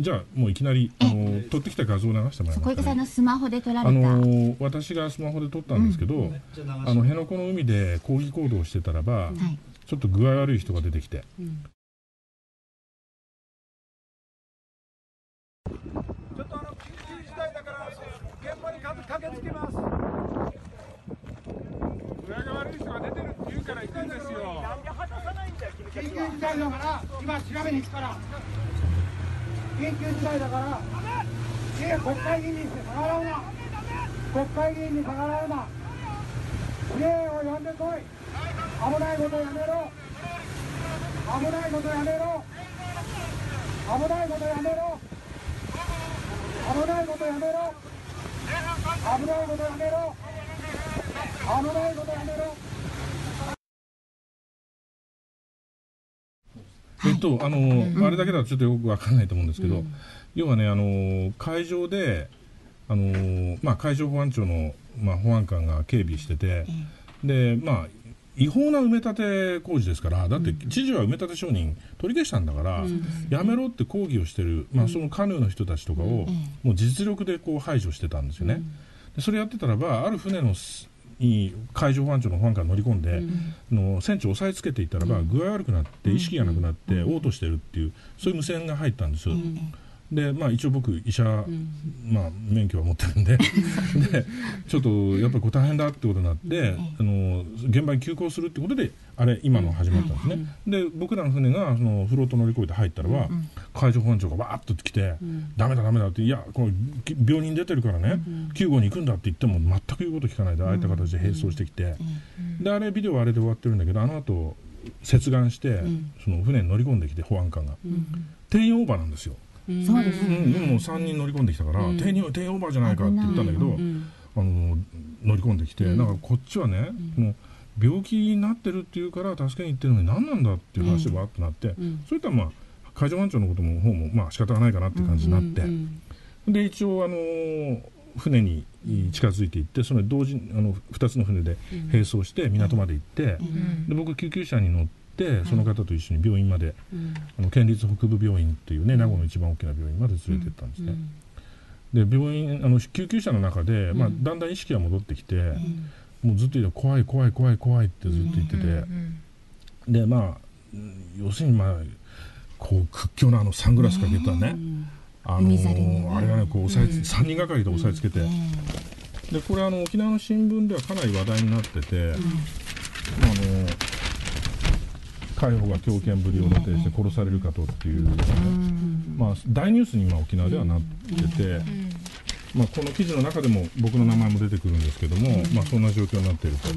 じゃあもういきなりあの撮ってきた画像を流してもらいます、小池さんのスマホで撮られた、あの私がスマホで撮ったんですけど、あの辺野古の海で抗議行動をしてたらば、はい。ちょっと具合悪い人が出てきて、ちょっとあの緊急事態だから現場に駆けつけます。具合が悪い人が出てるって言うから行くんですよ。緊急事態だから今調べに行くから緊急事態だからいや国会議員に逆らうな。国会議員に逆らうな。支援を呼んでこい。危ないことやめろ。危ないことやめろ。危ないことやめろ。危ないことやめろ。危ないことやめろ。危ないことやめろ。えっとあの、あれだけだとちょっとよくわかんないと思うんですけど、要はねあの海上であの、まあ、海上保安庁の、まあ、保安官が警備してて、でまあ違法な埋め立て工事ですからだって知事は埋め立て承認取り消したんだから、やめろって抗議をしてる、まあ、そのカヌーの人たちとかを、もう実力でこう排除してたんですよね。でそれやってたらばある船のすに海上保安庁の保安官が乗り込んで、あの船長を押さえつけていったらば、具合悪くなって意識がなくなって、嘔吐してるっていうそういう無線が入ったんです。でまあ、一応僕医者、まあ、免許は持ってるんで。でちょっとやっぱりこう大変だってことになって、あの現場に急行するってことであれ今の始まったんですね、で僕らの船がそのフロート乗り越えて入ったらば、海上保安庁がわーっと来て、ダメだダメだっていやこのき病人出てるからね、救護に行くんだって言っても全く言うこと聞かないでああいった形で並走してきて、であれビデオはあれで終わってるんだけどあの後接岸して、その船に乗り込んできて保安官が、定員オーバーなんですよ。そうですうん、でも3人乗り込んできたから、定員定員オーバーじゃないかって言ったんだけど、あの乗り込んできて、なんかこっちはね、その病気になってるっていうから助けに行ってるのに何なんだっていう話でわーっとなって、そういったらまあ海上保安庁のことも方もまあ仕方がないかなっていう感じになって、で一応あの船に近づいていってその同時にあの2つの船で並走して港まで行って、で僕救急車に乗ってその方と一緒に病院まで、あの県立北部病院っていうね名護の一番大きな病院まで連れて行ったんですね。で病院あの救急車の中で、まあ、だんだん意識が戻ってきて、もうずっと言って怖い怖い怖い怖いってずっと言ってて、でまあうん要するにまあこう屈強なあのサングラスかけたね、あのあれがねこう押さえつ、3人がかりで押さえつけて、でこれあの沖縄の新聞ではかなり話題になってて、海保が強権ぶりを露呈して殺されるかとっていう、まあ、大ニュースに今沖縄ではなってて、まあ、この記事の中でも僕の名前も出てくるんですけども、まあ、そんな状況になっていると、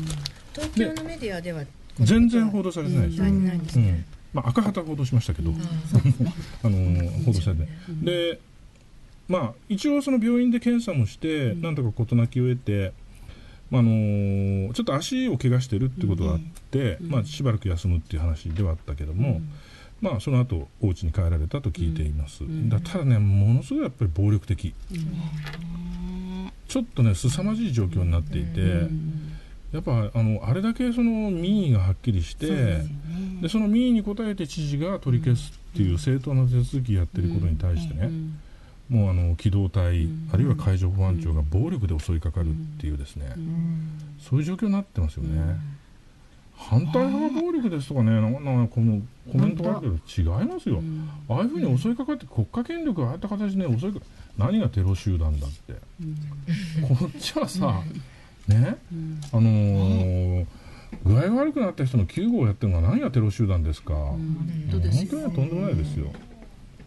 東京のメディアでは全然報道されてないですよ、ないないんですね。うん。まあ、赤旗報道しましたけど、あの報道されて、でまあ、一応その病院で検査もして、なんとか事なきを得て、まああのちょっと足を怪我してるってことがあって、まあ、しばらく休むっていう話ではあったけども、まあ、その後お家に帰られたと聞いています、だただねものすごいやっぱり暴力的、ちょっとね凄まじい状況になっていて、やっぱあのあれだけその民意がはっきりしてでその民意に応えて知事が取り消すっていう正当な手続きやってることに対してね、もうあの機動隊、あるいは海上保安庁が暴力で襲いかかるっていうですね、そういう状況になってますよね。反対派が暴力ですとかね、なん。かこのコメントがあるけど違いますよ、ああいうふうに襲いかかって国家権力がああいった形で、ね、襲いか何がテロ集団だって、こっちはさ、ね、あのー具合が悪くなった人の救護をやってるのが何がテロ集団ですか、本当にはとんでもないですよ、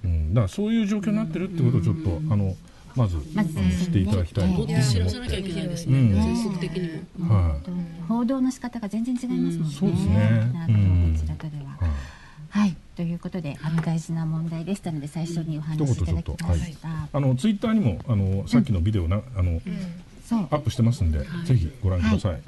うん、だからそういう状況になってるってことをちょっと、あのまず、まずあの知っていただきたいともっと知らさなきゃいけないですね、うん。全国的にも。はい。報道の仕方が全然違いますもんね。そうですねなんかうんこちらとでは。はい。はい、ということで、あの大事な問題でしたので、最初にお話しいただきました。あのツイッターにもあのさっきのビデオな、あのアップしてますんで、ぜひご覧ください。